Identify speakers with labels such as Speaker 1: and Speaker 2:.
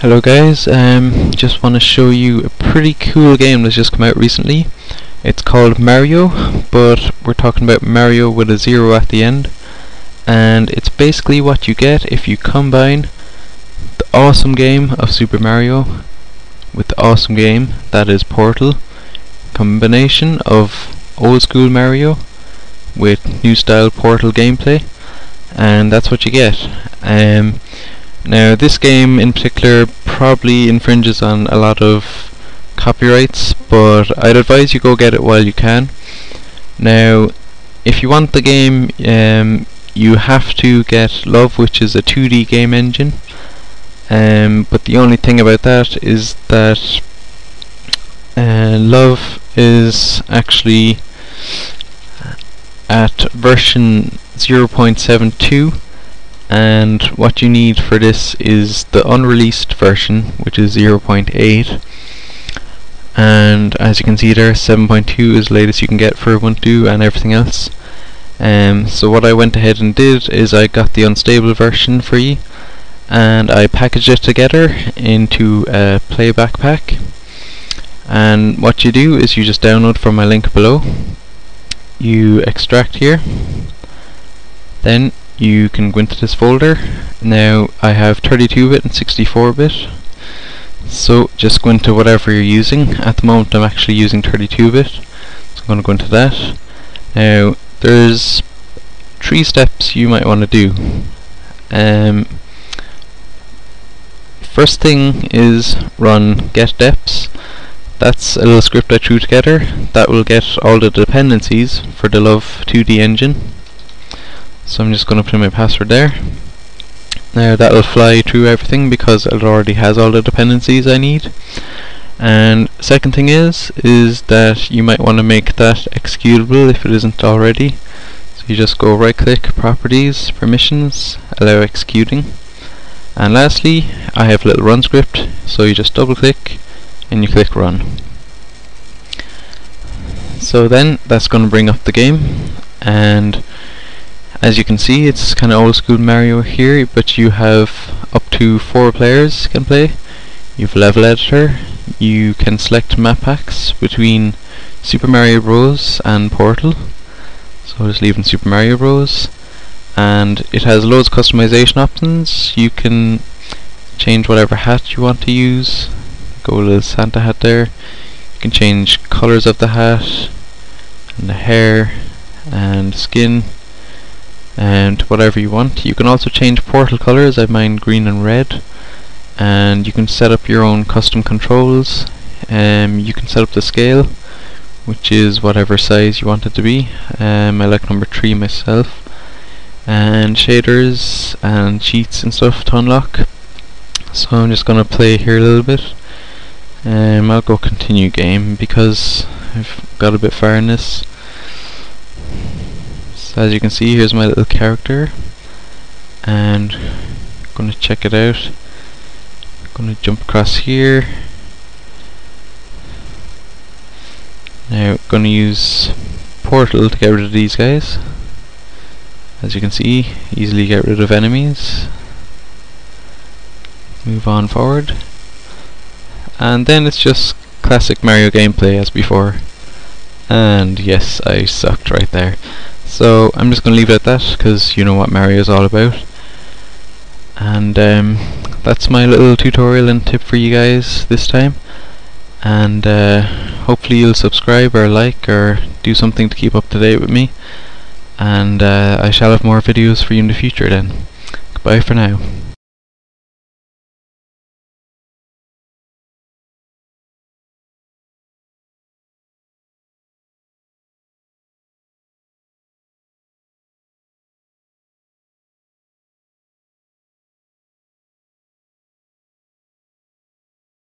Speaker 1: Hello guys, um, just want to show you a pretty cool game that's just come out recently. It's called Mario, but we're talking about Mario with a zero at the end. And it's basically what you get if you combine the awesome game of Super Mario with the awesome game that is Portal. Combination of old school Mario with new style Portal gameplay, and that's what you get. Um, now this game in particular probably infringes on a lot of copyrights but I'd advise you go get it while you can. Now if you want the game um, you have to get Love which is a 2D game engine um, but the only thing about that is that uh, Love is actually at version 0.72 and what you need for this is the unreleased version which is 0.8 and as you can see there 7.2 is the latest you can get for Ubuntu and everything else. Um, so what I went ahead and did is I got the unstable version free and I packaged it together into a playback pack and what you do is you just download from my link below. You extract here. Then you can go into this folder. Now I have 32-bit and 64-bit so just go into whatever you're using. At the moment I'm actually using 32-bit so I'm going to go into that. Now there's three steps you might want to do. Um, first thing is run get deps that's a little script I threw together. That will get all the dependencies for the Love 2D engine so I'm just going to put in my password there. Now that'll fly through everything because it already has all the dependencies I need. And second thing is is that you might want to make that executable if it isn't already. So you just go right click properties permissions allow executing. And lastly I have a little run script so you just double click and you click run. So then that's going to bring up the game and as you can see it's kind of old school Mario here but you have up to four players can play. You have level editor, you can select map packs between Super Mario Bros. and Portal. So I'll just leave in Super Mario Bros. And it has loads of customization options. You can change whatever hat you want to use. Go with the Santa hat there. You can change colors of the hat and the hair and skin and whatever you want. You can also change portal colors, I have mine green and red. And you can set up your own custom controls. Um, you can set up the scale which is whatever size you want it to be. Um, I like number 3 myself. And shaders and cheats and stuff to unlock. So I'm just gonna play here a little bit. Um, I'll go continue game because I've got a bit far in this so as you can see here's my little character. And to check it out. To jump across here. Now to use portal to get rid of these guys. As you can see easily get rid of enemies. Move on forward. And then it's just classic Mario gameplay as before. And yes I sucked right there so I'm just going to leave it at that because you know what Mario is all about. And um, that's my little tutorial and tip for you guys this time. And uh, hopefully you'll subscribe or like or do something to keep up to date with me. And uh, I shall have more videos for you in the future then. Goodbye for now.